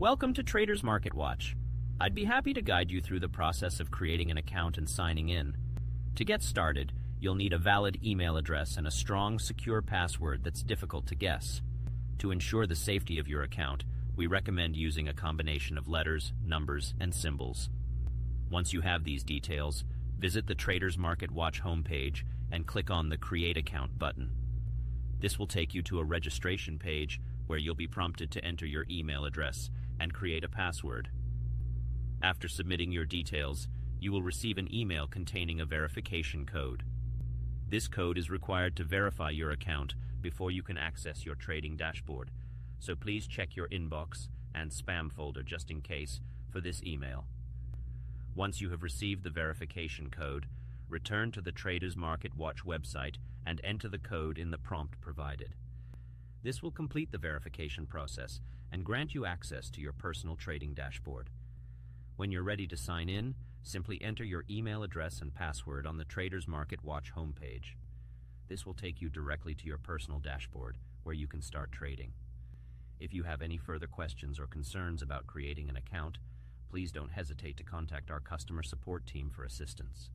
Welcome to Traders Market Watch. I'd be happy to guide you through the process of creating an account and signing in. To get started, you'll need a valid email address and a strong, secure password that's difficult to guess. To ensure the safety of your account, we recommend using a combination of letters, numbers, and symbols. Once you have these details, visit the Traders Market Watch homepage and click on the Create Account button. This will take you to a registration page where you'll be prompted to enter your email address and create a password. After submitting your details, you will receive an email containing a verification code. This code is required to verify your account before you can access your trading dashboard, so please check your inbox and spam folder just in case for this email. Once you have received the verification code, return to the Traders Market Watch website and enter the code in the prompt provided. This will complete the verification process and grant you access to your personal trading dashboard. When you're ready to sign in, simply enter your email address and password on the Traders Market Watch homepage. This will take you directly to your personal dashboard where you can start trading. If you have any further questions or concerns about creating an account, please don't hesitate to contact our customer support team for assistance.